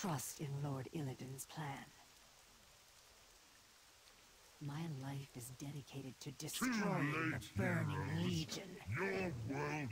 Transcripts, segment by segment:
trust in Lord Illidan's plan. My life is dedicated to destroying the Burning heroes. Legion. Your world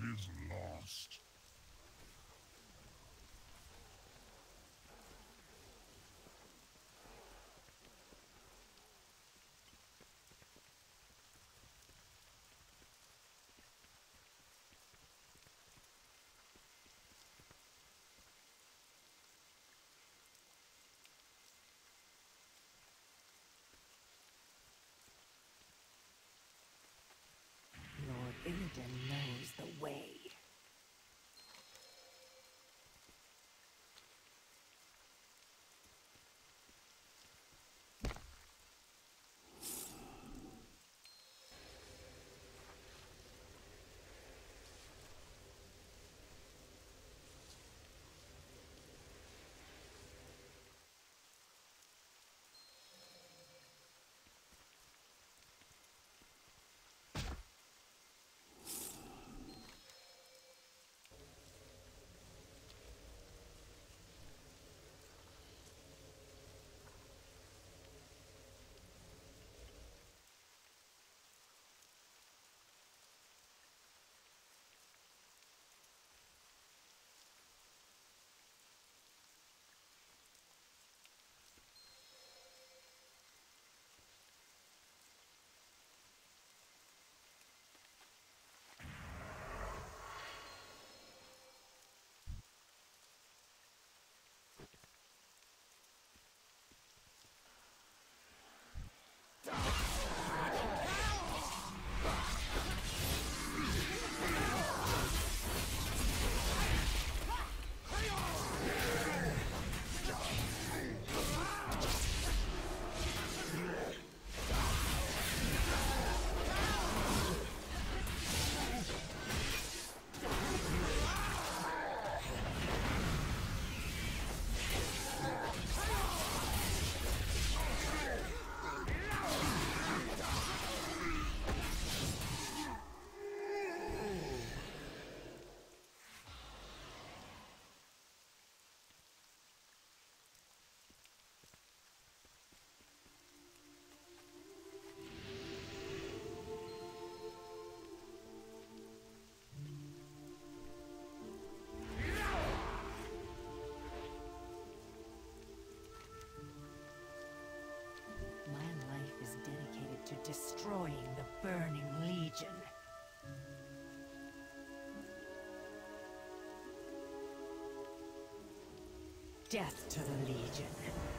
destroying the Burning Legion. Death to the Legion.